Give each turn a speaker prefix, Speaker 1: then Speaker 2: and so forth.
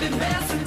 Speaker 1: been passing